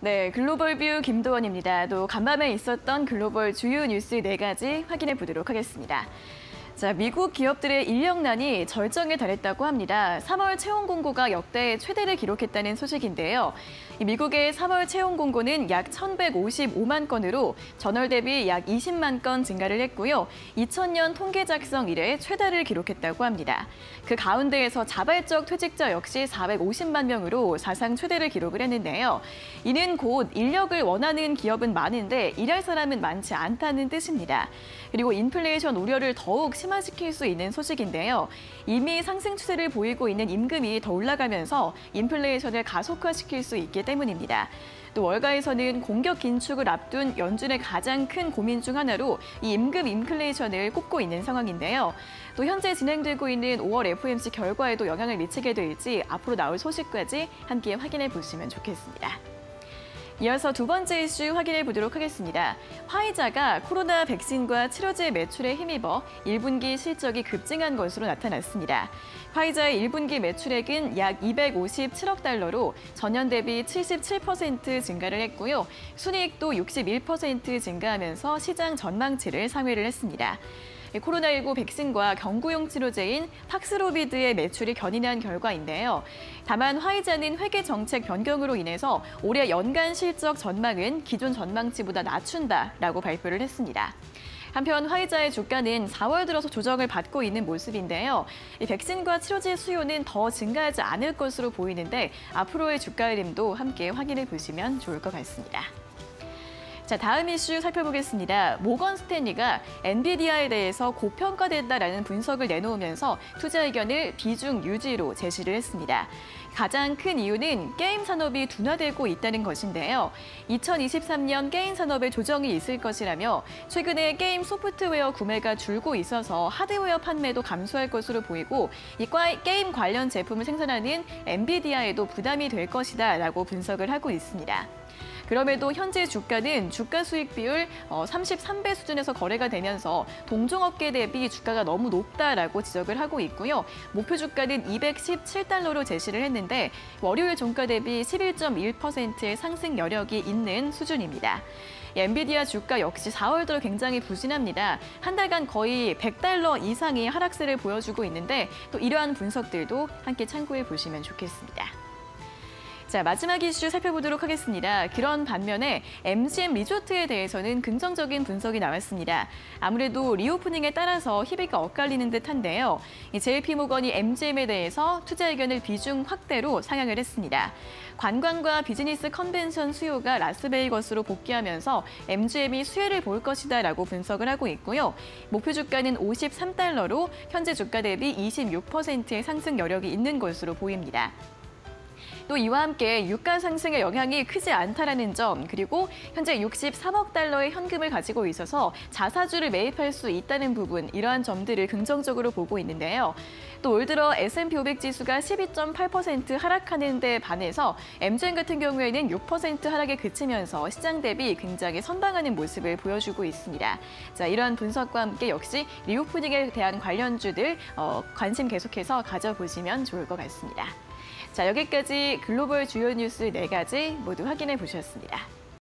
네, 글로벌 뷰 김도원입니다. 또 간밤에 있었던 글로벌 주요 뉴스 네 가지 확인해 보도록 하겠습니다. 자, 미국 기업들의 인력난이 절정에 달했다고 합니다. 3월 채용 공고가 역대 최대를 기록했다는 소식인데요. 미국의 3월 채용 공고는 약 1,155만 건으로 전월 대비 약 20만 건 증가를 했고요. 2000년 통계 작성 이래 최다를 기록했다고 합니다. 그 가운데에서 자발적 퇴직자 역시 450만 명으로 사상 최대를 기록을 했는데요. 이는 곧 인력을 원하는 기업은 많은데 일할 사람은 많지 않다는 뜻입니다. 그리고 인플레이션 우려를 더욱 심 화시킬 수 있는 소식인데요. 이미 상승 추세를 보이고 있는 임금이 더 올라가면서 인플레이션을 가속화시킬 수 있기 때문입니다. 또 월가에서는 공격 긴축을 앞둔 연준의 가장 큰 고민 중 하나로 이 임금 인플레이션을 꼽고 있는 상황인데요. 또 현재 진행되고 있는 5월 FOMC 결과에도 영향을 미치게 될지 앞으로 나올 소식까지 함께 확인해 보시면 좋겠습니다. 이어서 두 번째 이슈 확인해 보도록 하겠습니다. 화이자가 코로나 백신과 치료제 매출에 힘입어 1분기 실적이 급증한 것으로 나타났습니다. 화이자의 1분기 매출액은 약 257억 달러로 전년 대비 77% 증가를 했고요. 순이익도 61% 증가하면서 시장 전망치를 상회를 했습니다. 코로나19 백신과 경구용 치료제인 팍스로비드의 매출이 견인한 결과인데요. 다만 화이자는 회계 정책 변경으로 인해서 올해 연간 실적 전망은 기존 전망치보다 낮춘다라고 발표를 했습니다. 한편 화이자의 주가는 4월 들어서 조정을 받고 있는 모습인데요. 이 백신과 치료제 수요는 더 증가하지 않을 것으로 보이는데 앞으로의 주가 흐름도 함께 확인해 보시면 좋을 것 같습니다. 자, 다음 이슈 살펴보겠습니다. 모건 스탠리가 엔비디아에 대해서 고평가됐다라는 분석을 내놓으면서 투자 의견을 비중 유지로 제시를 했습니다. 가장 큰 이유는 게임 산업이 둔화되고 있다는 것인데요. 2023년 게임 산업에 조정이 있을 것이라며 최근에 게임 소프트웨어 구매가 줄고 있어서 하드웨어 판매도 감소할 것으로 보이고 이 게임 관련 제품을 생산하는 엔비디아에도 부담이 될 것이다라고 분석을 하고 있습니다. 그럼에도 현재 주가는 주가 수익 비율 33배 어, 수준에서 거래가 되면서 동종업계 대비 주가가 너무 높다라고 지적을 하고 있고요. 목표 주가는 217달러로 제시를 했는데 월요일 종가 대비 11.1%의 상승 여력이 있는 수준입니다. 엔비디아 주가 역시 4월 들어 굉장히 부진합니다. 한 달간 거의 100달러 이상의 하락세를 보여주고 있는데 또 이러한 분석들도 함께 참고해 보시면 좋겠습니다. 자, 마지막 이슈 살펴보도록 하겠습니다. 그런 반면에 MGM 리조트에 대해서는 긍정적인 분석이 나왔습니다. 아무래도 리오프닝에 따라서 희비가 엇갈리는 듯한데요. JP모건이 MGM에 대해서 투자 의견을 비중 확대로 상향을 했습니다. 관광과 비즈니스 컨벤션 수요가 라스베이거스로 복귀하면서 MGM이 수혜를 볼 것이다 라고 분석을 하고 있고요. 목표 주가는 53달러로 현재 주가 대비 26%의 상승 여력이 있는 것으로 보입니다. 또 이와 함께 유가 상승의 영향이 크지 않다라는 점, 그리고 현재 63억 달러의 현금을 가지고 있어서 자사주를 매입할 수 있다는 부분, 이러한 점들을 긍정적으로 보고 있는데요. 또 올 들어 S&P 500 지수가 12.8% 하락하는 데 반해서 MGM 같은 경우에는 6% 하락에 그치면서 시장 대비 굉장히 선방하는 모습을 보여주고 있습니다. 자, 이러한 분석과 함께 역시 리오프닝에 대한 관련주들 어, 관심 계속해서 가져보시면 좋을 것 같습니다. 자, 여기까지 글로벌 주요 뉴스 네가지 모두 확인해 보셨습니다.